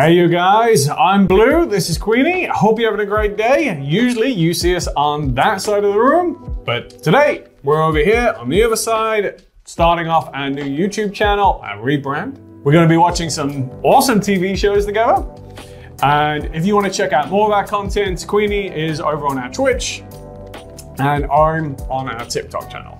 Hey you guys, I'm Blue, this is Queenie. Hope you're having a great day. Usually you see us on that side of the room, but today we're over here on the other side, starting off our new YouTube channel, our rebrand. We're gonna be watching some awesome TV shows together. And if you wanna check out more of our content, Queenie is over on our Twitch, and I'm on our TikTok channel.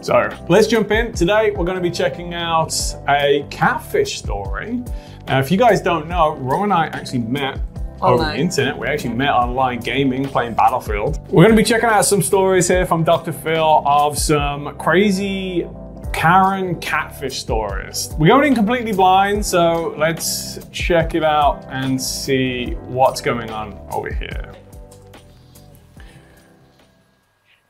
So let's jump in. Today we're going to be checking out a catfish story. Now, if you guys don't know, Ro and I actually met online. over the internet. We actually met online gaming, playing Battlefield. We're going to be checking out some stories here from Dr. Phil of some crazy Karen catfish stories. We're going in completely blind, so let's check it out and see what's going on over here.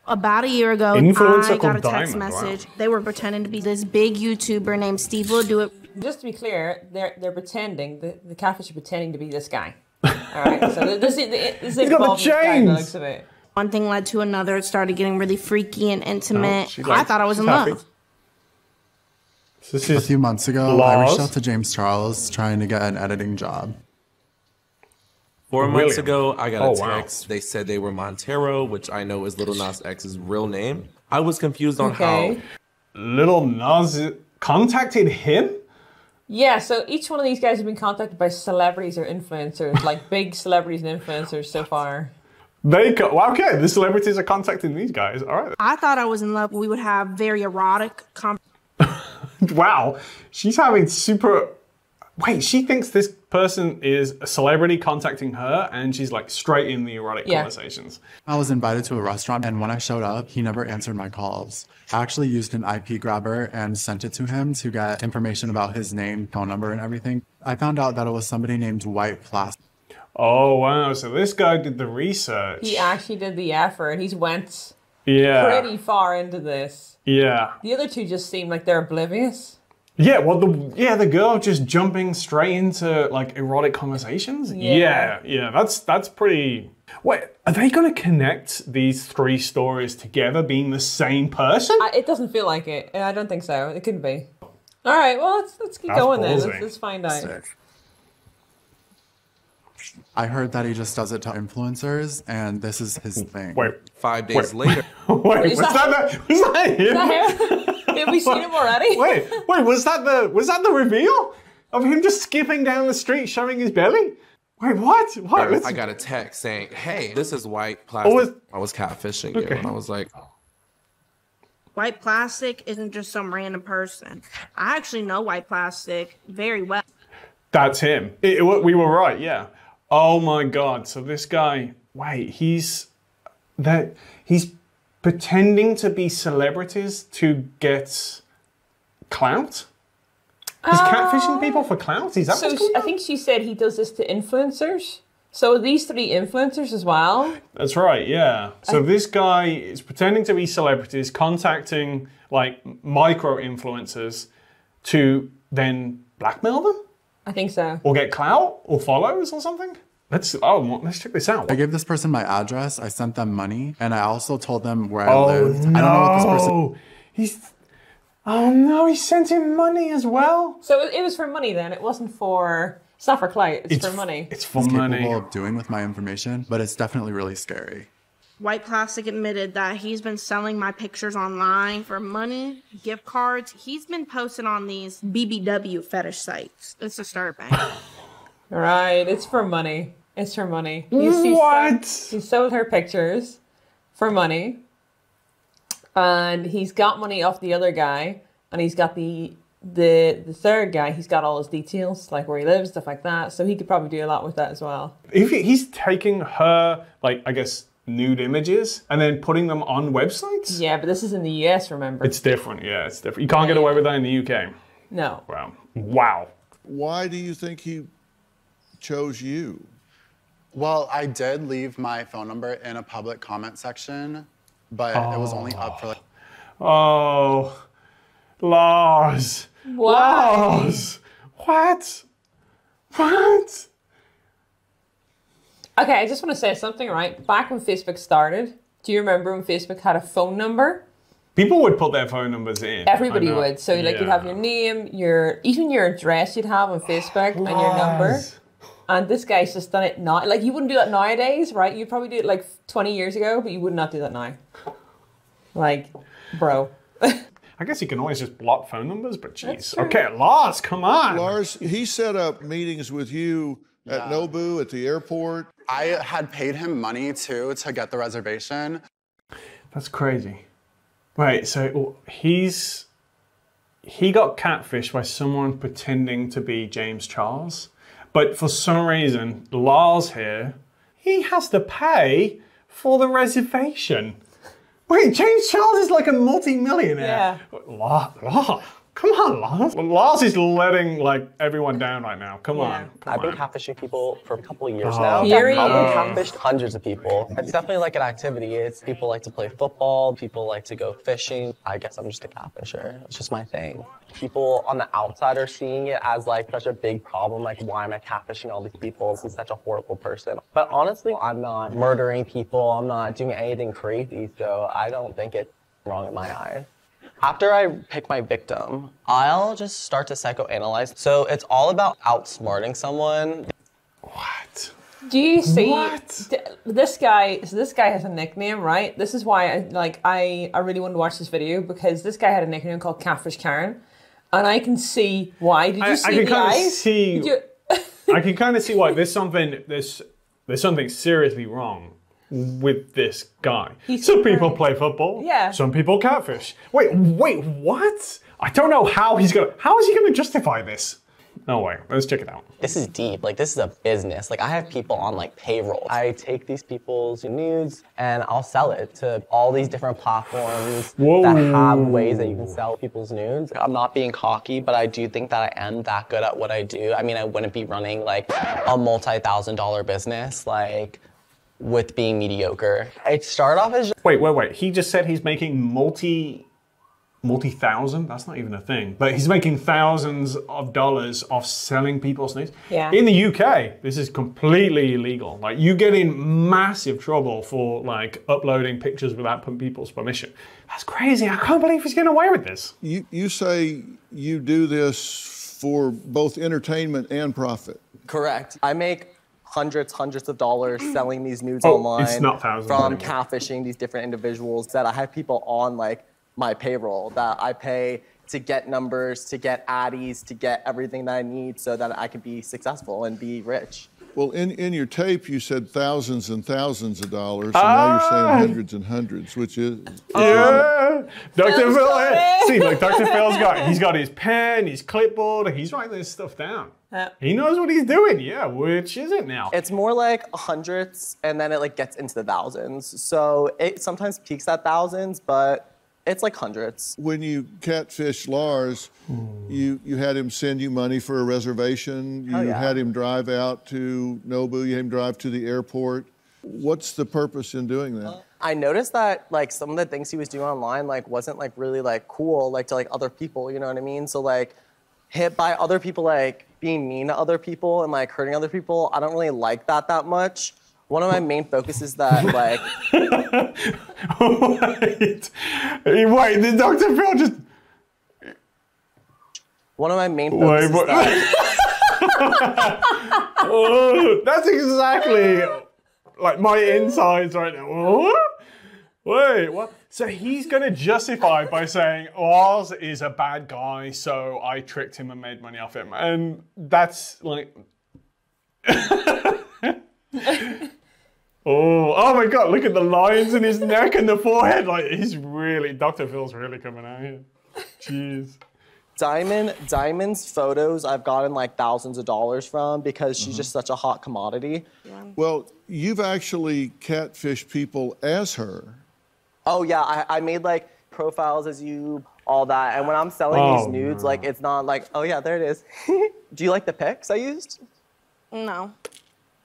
About a year ago, Influencer I got a text Diamond. message. Wow. They were pretending to be this big YouTuber named SteveWillDoIt. Just to be clear, they're they're pretending the the catfish are pretending to be this guy. All right, so this is this He's got the chains. One thing led to another. It started getting really freaky and intimate. Oh, I thought I was in happy. love. a few months ago, Laws. I reached out to James Charles trying to get an editing job. Four William. months ago, I got oh, a text. Wow. They said they were Montero, which I know is Lil Nas X's real name. I was confused on okay. how Lil Nas contacted him. Yeah, so each one of these guys have been contacted by celebrities or influencers, like big celebrities and influencers so far. They co- well, okay, the celebrities are contacting these guys. All right. I thought I was in love. We would have very erotic. Com- wow, she's having super wait, she thinks this person is a celebrity contacting her and she's like straight in the erotic yeah. conversations. I was invited to a restaurant and when I showed up, he never answered my calls. I actually used an IP grabber and sent it to him to get information about his name, phone number, and everything. I found out that it was somebody named White Plastic. Oh wow, so this guy did the research. He actually did the effort. He's went yeah. pretty far into this. Yeah. The other two just seem like they're oblivious. Yeah, well, the yeah, the girl just jumping straight into like erotic conversations. Yeah, yeah, yeah that's that's pretty. Wait, are they going to connect these three stories together, being the same person? I, it doesn't feel like it. I don't think so. It could be. All right, well, let's let's keep that's going ballsy. then. Let's, let's find out. Sick. I heard that he just does it to influencers, and this is his thing. Wait, five days wait, later. Wait, wait was, that, that, was that him? Is that him? Have we seen him already? wait, wait, was that the was that the reveal of him just skipping down the street showing his belly? Wait, what? What? I got a text saying, "Hey, this is white oh, plastic." Oh, was, I was catfishing okay. you, and I was like, oh. "White plastic isn't just some random person. I actually know white plastic very well." That's him. It, it, we were right. Yeah. Oh my god. So this guy, wait, he's that he's pretending to be celebrities to get clout? He's uh, catfishing people for clout? Is that so I think she said he does this to influencers. So these three influencers as well? That's right, yeah. So I, this guy is pretending to be celebrities, contacting like micro influencers to then blackmail them? I think so. Or get clout or follows or something? Let's oh let's check this out. I gave this person my address. I sent them money, and I also told them where oh, I lived. No. I don't know what this person. He's. Oh no! He sent him money as well. So it was for money then. It wasn't for. It's not for clout. It's, it's for money. It's for money. Capable of doing with my information, but it's definitely really scary. White Plastic admitted that he's been selling my pictures online for money, gift cards. He's been posting on these BBW fetish sites. It's disturbing. Right, it's for money. It's for money. what? he sold her pictures for money, and he's got money off the other guy, and he's got the the the third guy. He's got all his details, like where he lives, stuff like that. So he could probably do a lot with that as well. If he's taking her, like I guess nude images and then putting them on websites. Yeah, but this is in the US. Remember, it's different. Yeah, it's different. You can't yeah, get away with that in the UK. No. Wow. Wow. Why do you think he chose you? Well, I did leave my phone number in a public comment section, but oh. it was only up for like. Oh, oh. Lars. What? Lars. What? What? Okay, I just want to say something, right? Back when Facebook started, do you remember when Facebook had a phone number? People would put their phone numbers in. Everybody would. So, like, yeah. you'd have your name, your even your address you'd have on Facebook, and your number. And this guy's just done it now. Like you wouldn't do that nowadays, right? You'd probably do it like 20 years ago, but you would not do that now. Like, bro. I guess you can always just block phone numbers, but jeez. Okay, Lars, come on. Lars, he set up meetings with you at Nobu at the airport. I had paid him money too to get the reservation. That's crazy. Wait, so oh, he's he got catfished by someone pretending to be James Charles, but for some reason, Lars here, he has to pay for the reservation. Wait, James Charles is like a multi-millionaire. Yeah. Lars, Lars, come on, Lars. Lars is letting like everyone down right now. Come on, come I've been on. catfishing people for a couple of years Oh. now. Period. I've been oh. catfished hundreds of people. It's definitely like an activity. It's people like to play football, people like to go fishing. I guess I'm just a catfisher. It's just my thing. People on the outside are seeing it as like such a big problem. Like, why am I catfishing all these people? This is such a horrible person. But honestly, I'm not murdering people. I'm not doing anything crazy. So I don't think it's wrong in my eyes. After I pick my victim, I'll just start to psychoanalyze. So it's all about outsmarting someone. What? Do you see What? this guy? So this guy has a nickname, right? This is why I like I I really wanted to watch this video because this guy had a nickname called Catfish Karen, and I can see why. Did you I- I see can the kinda eyes? see- you- I can kind of see why there's something there's there's something seriously wrong with this guy. He's some people play football. Yeah. Some people catfish. Wait, wait, what? I don't know how he's gonna. How is he gonna justify this? No way. Let's check it out. This is deep. Like this is a business. Like I have people on like payroll. I take these people's nudes and I'll sell it to all these different platforms Whoa. that have ways that you can sell people's nudes. I'm not being cocky, but I do think that I am that good at what I do. I mean, I wouldn't be running like a multi-thousand dollar business like with being mediocre. It started off as Wait, wait, wait. He just said he's making multi multi thousand. That's not even a thing. But he's making thousands of dollars off selling people's nudes. Yeah. In the UK, this is completely illegal. Like you get in massive trouble for like uploading pictures without people's permission. That's crazy. I can't believe he's getting away with this. You, you say you do this for both entertainment and profit. Correct. I make hundreds, hundreds of dollars selling these nudes Oh, online it's not thousands from anymore. catfishing these different individuals that I have people on like my payroll that I pay to get numbers, to get addies, to get everything that I need so that I can be successful and be rich. Well, in, in your tape, you said thousands and thousands of dollars, and now you're Ah. saying hundreds and hundreds, which is. Yeah, Dr. Phil's Phil. got eh, it. See, like Dr. Phil's got he's got his pen, his clipboard. He's writing this stuff down. Yeah. He knows what he's doing. Yeah, which isn't now? It's more like hundreds and then it like gets into the thousands. So it sometimes peaks at thousands, but it's like hundreds. When you catfish Lars, you, you had him send you money for a reservation. Oh, you Oh, yeah. had him drive out to Nobu. You had him drive to the airport. What's the purpose in doing that? I noticed that like some of the things he was doing online like wasn't like really like cool like to like other people, you know what I mean? So like hit by other people like being mean to other people and like hurting other people, I don't really like that that much. One of my main focuses that like wait, wait, did Dr. Phil just one of my main wait? focuses What? that oh, that's exactly like my insides right now. What? Wait, what? So he's gonna justify by saying oz is a bad guy, so I tricked him and made money off him, and that's like. Oh, oh my god, look at the lines in his neck and the forehead. Like, he's really, Dr. Phil's really coming out here. Jeez. Diamond Diamond's photos I've gotten like thousands of dollars from because Mm-hmm. she's just such a hot commodity. Well, you've actually catfished people as her. Oh yeah, I, I made like profiles as you, all that. And when I'm selling Oh, these nudes, no. like it's not like, oh yeah, there it is. Do you like the pics I used? No.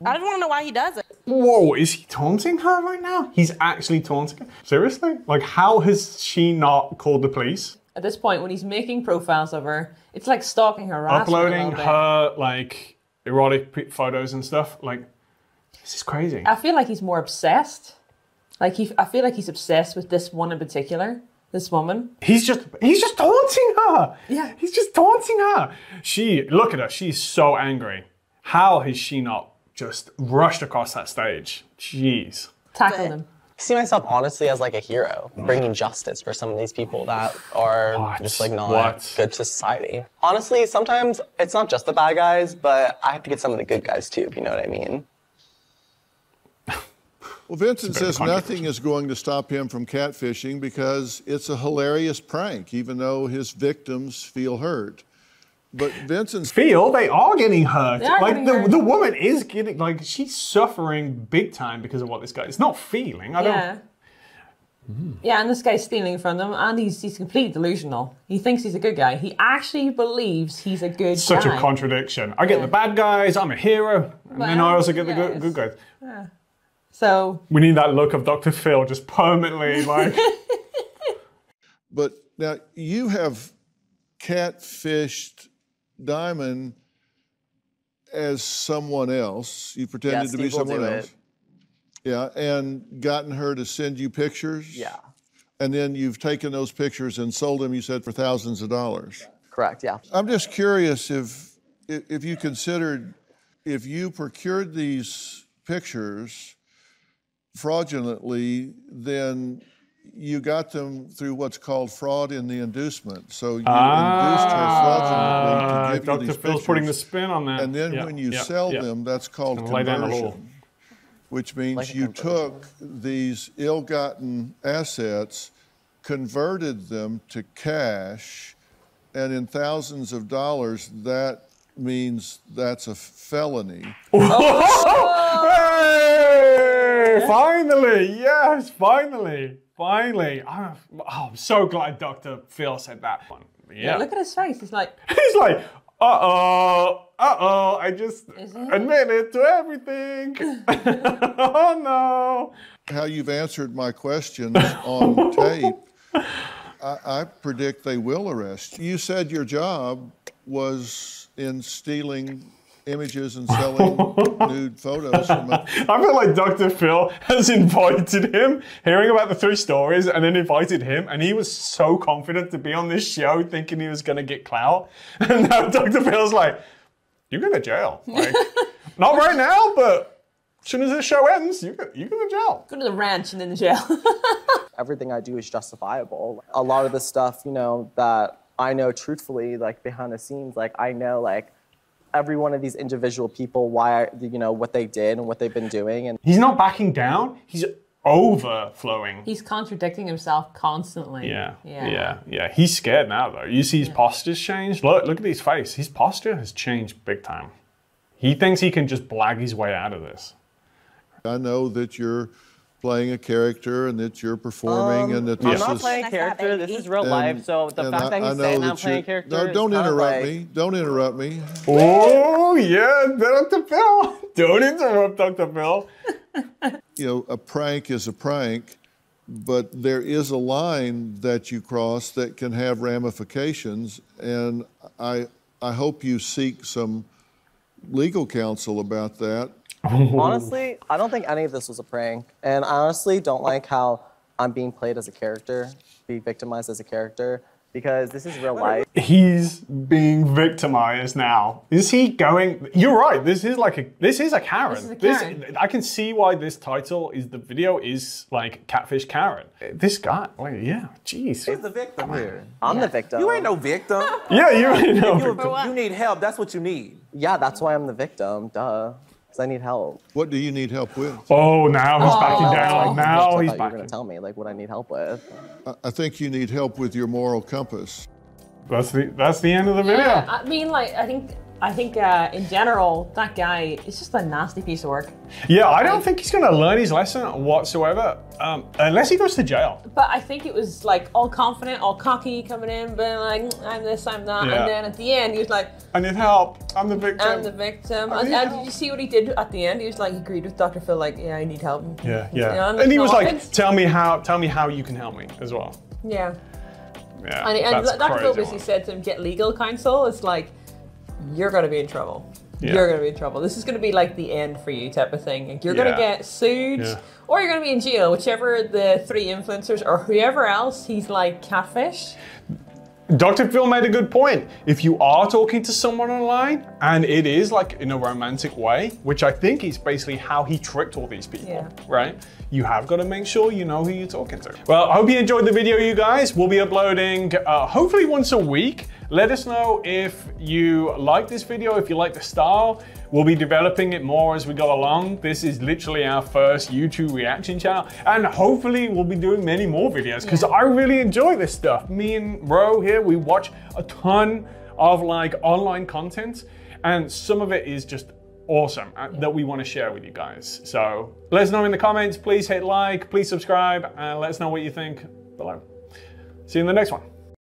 I just want to know why he does it. Whoa, is he taunting her right now? He's actually taunting her? Seriously? Like, how has she not called the police? At this point, when he's making profiles of her, it's like stalking her, Uploading her, like, erotic photos and stuff? Like, this is crazy. I feel like he's more obsessed. Like he, I feel like he's obsessed with this one in particular, this woman. He's just, he's just taunting her. Yeah. He's just taunting her. She, look at her, she's so angry. How has she not just rushed across that stage? Jeez. Tackle them. I see myself honestly as like a hero, bringing justice for some of these people that are What? just like not What? good to society. Honestly, sometimes it's not just the bad guys, but I have to get some of the good guys too, if you know what I mean. Well, Vincent It's a bit of says nothing is going to stop him from catfishing because it's a hilarious prank, even though his victims feel hurt. But Vincent's Feel they are getting hurt. They are like getting the, hurt. the woman is getting like she's suffering big time because of what this guy. It's not feeling. I Yeah. don't. Yeah, and this guy's stealing from them, and he's he's completely delusional. He thinks he's a good guy. He actually believes he's a good Such guy. a contradiction. I get the bad guys. I'm a hero, and then I also get the good, good guys. Yeah. So We need that look of Dr. Phil just permanently like. But now you have catfished Diamond as someone else. You pretended Yeah, to be someone else. it. Yeah, and gotten her to send you pictures. Yeah, And then you've taken those pictures and sold them, you said, for thousands of dollars. correct. Yeah. I'm just curious if if you considered if you procured these pictures fraudulently, then you got them through what's called fraud in the inducement. So you induced her fraudulently Ah, to give you Dr. these Phil's putting the spin on that. And then Yeah, when you yeah, sell yeah. them, that's called Gonna lay down the law. conversion, which means Like you took these ill-gotten assets, converted them to cash, and in thousands of dollars, that means that's a felony. Hey! Finally, yes, finally, finally. I'm, oh, I'm so glad Dr. Phil said that one. Yeah. look at his face. He's like, He's like, uh oh, uh oh, I just Is it? admitted to everything. oh no. How you've answered my questions on tape, I, I predict they will arrest you. You said your job was in stealing images and selling nude photos from a I feel like Dr. Phil has invited him, hearing about the three stories, and then invited him, and he was so confident to be on this show, thinking he was going to get clout. And now Dr. Phil's like, "You're going to jail. Like, not right now, but as soon as this show ends, you go, you go to jail. go to the ranch and then the jail. everything I do is justifiable. A lot of the stuff, you know, that I know truthfully, like behind the scenes, like I know, like every one of these individual people, why, you know, what they did and what they've been doing, and He's not backing down, he's overflowing. he's contradicting himself constantly. Yeah, Yeah. yeah, yeah. He's scared now, though. You see his posture's changed. Look, look at his face. His posture has changed big time. He thinks he can just blag his way out of this. I know that you're playing a character and that you're performing um, and that I'm this not is. playing Nice character. This is real and- life. So the fact I- that I he's know saying I'm playing you're- character. No, don't kind interrupt like- me. Don't interrupt me. Oh, yeah, Dr. Phil. Don't interrupt Dr. Phil. You know, a prank is a prank, but there is a line that you cross that can have ramifications, and I I hope you seek some legal counsel about that. Honestly, I don't think any of this was a prank. And I honestly don't like how I'm being played as a character, being victimized as a character, because this is real life. He's being victimized now. Is he going? You're right. This is like a. This is a Karen. This is a Karen. I can see why this title is the video is like catfish Karen. This guy. Like, yeah. Jeez. He's the victim here. I'm the victim. You ain't no victim. Yeah, you already know. You, you need help. That's what you need. Yeah, that's why I'm the victim. Duh. Because I need help. What do you need help with? Oh, now he's oh. backing Oh, down. I Now thought he's you were gonna tell me like what I need help with. I- I think you need help with your moral compass. That's the that's the end of the video. Yeah, I mean, like, I think, I think, uh, in general, that guy is just a nasty piece of work. Yeah, I don't think he's going to learn his lesson whatsoever, um, unless he goes to jail. But I think it was like all confident, all cocky coming in, being like, "Mm, I'm this, I'm that. Yeah. And then at the end, he was like, I need help. I'm the victim. I'm the victim. I And, and did you see what he did at the end? He was like, he agreed with Dr. Phil, like, yeah, I need help. yeah, Yeah, and And he was like, offense. "Tell me how. Tell me how you can help me as well." Yeah. Yeah, And, and Dr. Phil basically said to him, get legal counsel. It's like, you're going to be in trouble. Yeah. You're going to be in trouble. This is going to be like the end for you type of thing. Like, you're going to get sued Yeah. or you're going to be in jail, whichever the three influencers or whoever else he's like catfish. Dr. Phil made a good point. If you are talking to someone online, And it is like in a romantic way, which I think is basically how he tricked all these people, Yeah. right? You have got to make sure you know who you're talking to. Well, I hope you enjoyed the video, you guys. We'll be uploading uh, hopefully once a week. Let us know if you like this video, if you like the style. We'll be developing it more as we go along. This is literally our first YouTube reaction channel. And hopefully we'll be doing many more videos because I really enjoy this stuff. Me and Ro here, we watch a ton of like online content and some of it is just awesome uh, that we want to share with you guys. So let us know in the comments. Please hit like, please subscribe, and let us know what you think below. See you in the next one.